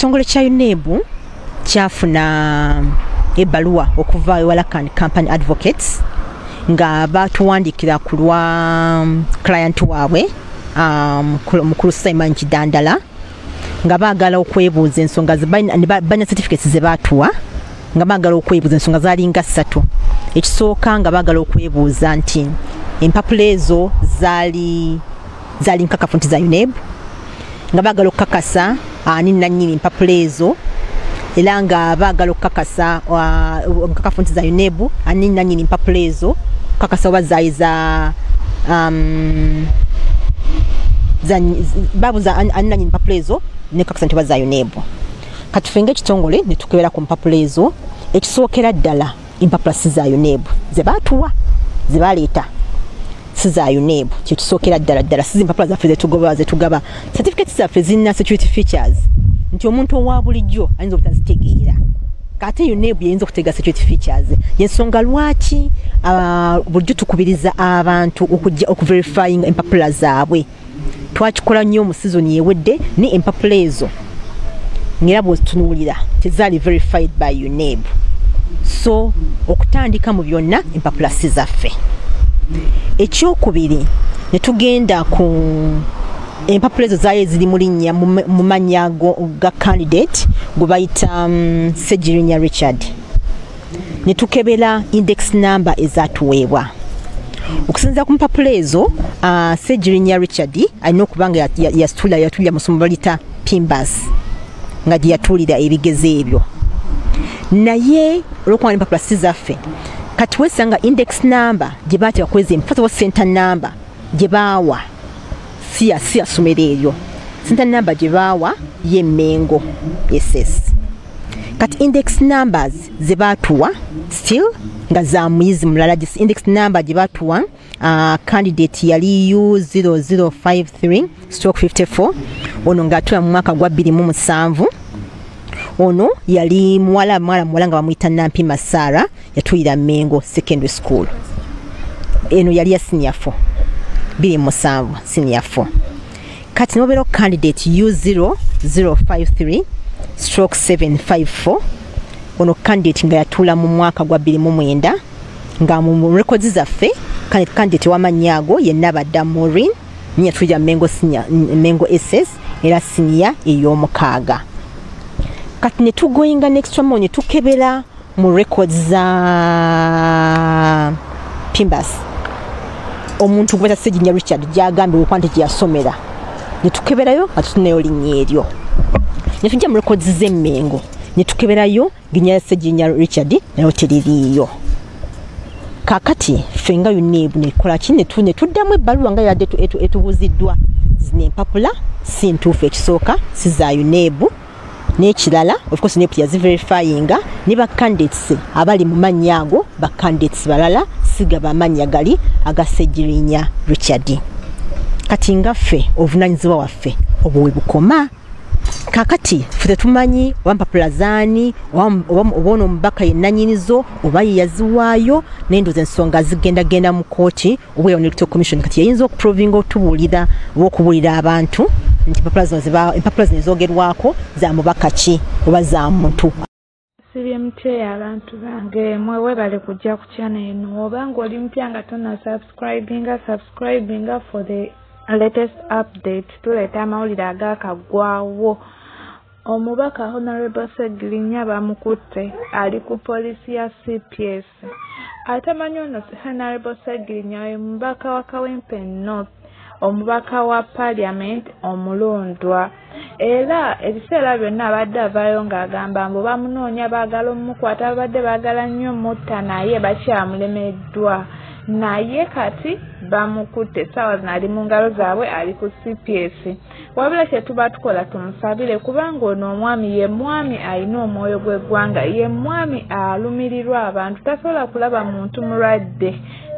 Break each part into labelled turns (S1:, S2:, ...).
S1: ekitongole kya unebu kyafuna ebbaluwa okuva ewalakan company advocates nga batuwandikira ku lwa client waabwe um, mukulu simon kidandala nga baagala okwebuuza ensonga balina certificates ze batuwa nga baagala okwebuuza ensonga zalinga ssatu. Ekisooka nga baagala okwebuuza nti empapula ezo zaali zaali nkakafu nti za uneb nga baagala okukakasa ani nanyini empapula ezo. Era nga baagala okukakasa nkakafu nti za uneb ani nanyini empapula ezo. Okukakasa oba zaali za um, babuuza ani nanyini empapula ezo nekakasa nti oba za uneb katufe ngaekitongole netukebera ku mpapula ezo. Ekisookera ddala empapula si za uneb zebatuwa zebaleeta si za uneb kyekisookera ddala ddala si zimpapula zaffe zetugaba zetugaba certificate zaffe zirina security features. Nti omuntu owa bulijjo ayinza obutazitegeera. Kate uneb yayinza okutegeera security features. Yensonga lwaki bulijjo tukubiriza abantu okujja okuverifying empapula zaabwe? Twakikola nnyo mu sizoni yewedde ne empapula ezo. Ngaera bwezitunuulira tezaali verified by uneb so okutandika mu byonna empapula si zaffe ekyokubiri netugenda ku empapula ezo zaali ziri mu linnya mu mannya ga candidate gwe bayita um, segirinya richard. Netukebera index number ezatuweebwa. Okusinza ku mpapula ezo uh, segirinya richard alina okuba nga yasitula yatulira musomo balita pimbas nga gyeyatuulira ebigezo ebyo. Naye olwokuba empapula si zaffe kati wesanga index number gye baatera kweza empapula center number gye baawa si ya somero eryo center number gye baawa yemmengo ss kati index numbers ze baatuwa still nga za muyizi mulala index number gye baatuwa uh, candidate yali u0053 stroke 54 ono ng'atula mu mwaka gwa 2007 ono yali muwala mwala muwala nga bamuyita nampi masara yatulira mengo secondary school. Eno yali ya senior 4 27 senior 4 kati nobeera candidate u0053 stroke 754 ono candidate nga yatuula mu mwaka gwa 29 nga mu records zaffe candidate w'amannya ago yenna badda morin nyatulira mengo, mengo ss era siniya ey'omukaaga kati netugoyinga nextra mo netukebera mu records za pimbas. Omuntu gweta sejinya richard gyagambye okwa nti gyeyasomera. Netukeberayo nga tutunayo linnya eryo. Netujja mu records z'emmengo. Netukeberayo ginya sejinya richard nayo teririiyo. Kakati ffe nga unebu nekolaki netuddamu ebbaluwa nga yadde etubuuziddwa zino empapula si ntuufu ekisooka si za unebu n'ekirala. Ofcourse nep yaziverifyinga. Ne bacandidates abali mu mannya ago bacandidates balala sigaba amannya gali agasegirinya richard. Kati nga ffe obuvunanyizibwa waffe obwo we bukoma. Kakati ffe tetumanyi oba mpapula zaani oba ono omubaka yenanyinizo oba yeyaziwaayo nendoza ensonga zigendagenda mu kooti oba electoral commission. Kati yayinza okuprovinga otubuulira oba okubuulira abantu nti empapula zino ezogerwako za mubaka ki? Oba za muntu?
S2: Sibye mutyeyo abantu bange mwewebale kujja ku channel eno. Oba ngaoli mpya nga tona subscribinga subscribinga for the latest update tuleeta amawulire agaakagwawo omubaka honorable segirinya bamukutte ali ku polisi ya cps atamanyi ono honorable segirinya oyo mubaka wa kawempe north omubaka wa parliament omulondwa era ebiseera byonna abadde avaayo ng'agamba mbu bamunoonya baagala omukwata babadde baagala nnyo mutta naye bakyamulemeddwa. Naye kati bamukutte essaawa zino ali mu ngalo zaabwe ali ku cps wabula kye tuba tukola tumusabire kubanga ono omwami ye mwami alina omwoyo gw'eggwanga ye mwami alumirirwa abantu tasobola kulaba muntu mulwadde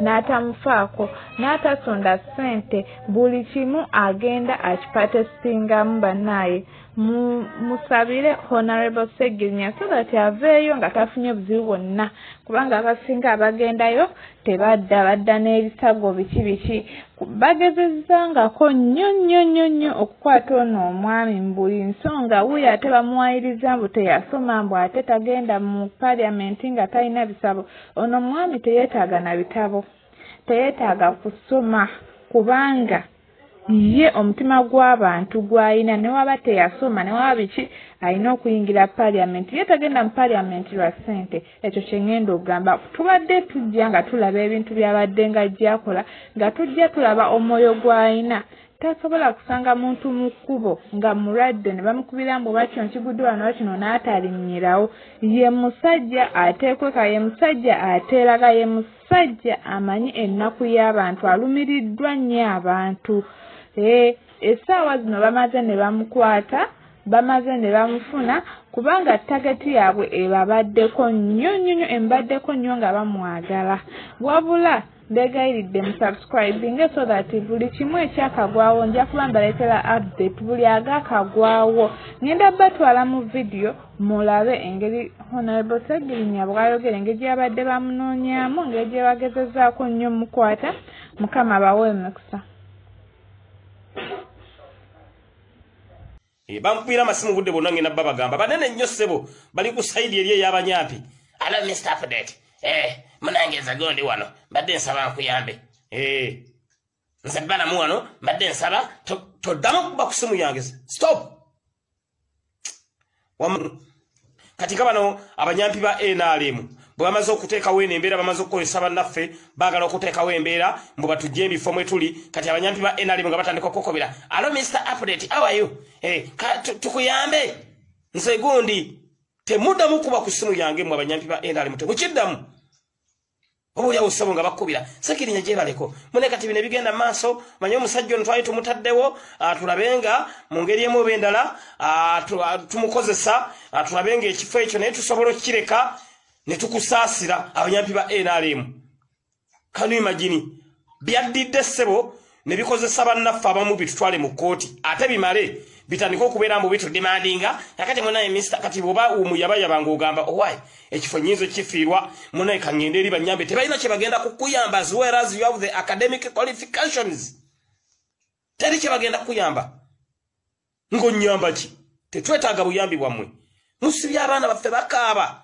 S2: n'atamufaako n'atasonda ssente buli kimu agenda akipatesitingamu bannaaye mu- musabire honorable segirinya so that aveeyo nga tafunye buzibu bwonna kubanga abasinga abagendayo tebadda badda n'ebisago biki biki. Bagezezangako nnyo nnyo nnyo nnyo okukwata ono omwami mu buli nsonga. Wuyo ate bamuwayiriza mbu teyasoma mbu ate tagenda mu paliamenti nga talina bisabo. Ono omwami teyeetaaga na bitabo teyeetaaga kusoma kubanga ye omutima gw'abantu gw'ayina ne waba teyasoma ne waba biki alina okuyingira paliamenti ye tagenda mu paliamenti lwa ssente ekyo kyengenda okugamba. Tubadde tujja nga tulaba ebintu byabadde nga gyakola nga tujja tulaba omwoyo gw'ayina. Tasobola kusanga muntu mu kkubo nga mulwadde ne bamukubira mbu oba kino kigudde wano oba kino n'atalinnyirawo. Ye musajja ateekweka ye musajja ateeraga ye musajja amanyi ennaku y'abantu alumiriddwa nnyo abantu essaawa zino bamaze ne bamukwata bamaze ne bamufuna kubanga tageti yaabwe ebabaddeko nnyo nnyo nnyo embaddeko nnyo nga bamwagala. Wabula mbegayiridde mu subscribing so that buli kimu ekyakagwawo nja kuba mbaleetera update buli agaakagwawo ngenda batwala mu vidiyo mulabe engeri honorable segirinya bwayogera engeri gyabadde bamunoonyaamu engeri gye bagezezaako nnyo mukwata mukama bawe emikisa
S3: Eh, bankubira amasimu budde bonna ngenda bba bagamba. Banene nnyo ssebo bali ku sayidi eri ey'abanyampi alo mr update. Eh, munangeeza gondi wano. Mbadde nsaba nkuyambe. Eh, nze balamu wano mbadde nsaba to- toddamu kuba ku simu yange. Stop! Wamu- kati nga bano abanyampi ba nrm bwe bamaze okuteekawo eno embeera bamaze okukozesa bannaffe baagala okuteekawo embeera mbu batujje ebifo mwe tuli kati abanyampi ba nrm nga batandika okukobera alo mr update awayo eh, tukuyambe. Nze gundi temuddamu kuba ku simu yange mwe abanyampi ba nrm temukiddamu. Obaolyawo ssebo nga bakkubira. Sekirinya gyebaleko mune kati bino ebigenda maaso manye omusajja ono twali tumutaddewo ah, tulabe nga mu ngeri emu oba endala ah, ah, tumukozesa tulabe nga ekifo ekyo naye tusobola okukireka ne tukusaasira abanyampi ba nrm kanu imagini? Byaddidde ssebo ne bikozesa bannaffe abamu bitutwale mu kkooti. Ate bimale bitandike okubeera mbu bitudimandinga kakati munaye mista kati bwoba omuyaba ng'ogamba owai ekifo nyinza kifiirwa munaye kaŋŋende eri banyambe tebalina kye bagenda kukuyamba as well as you have the academic qualifications. Teri kye bagenda kukuyamba. Ng'onnyamba ki? Tetwetaaga buyambi bwammwe. Musibye abaana baffe bakaaba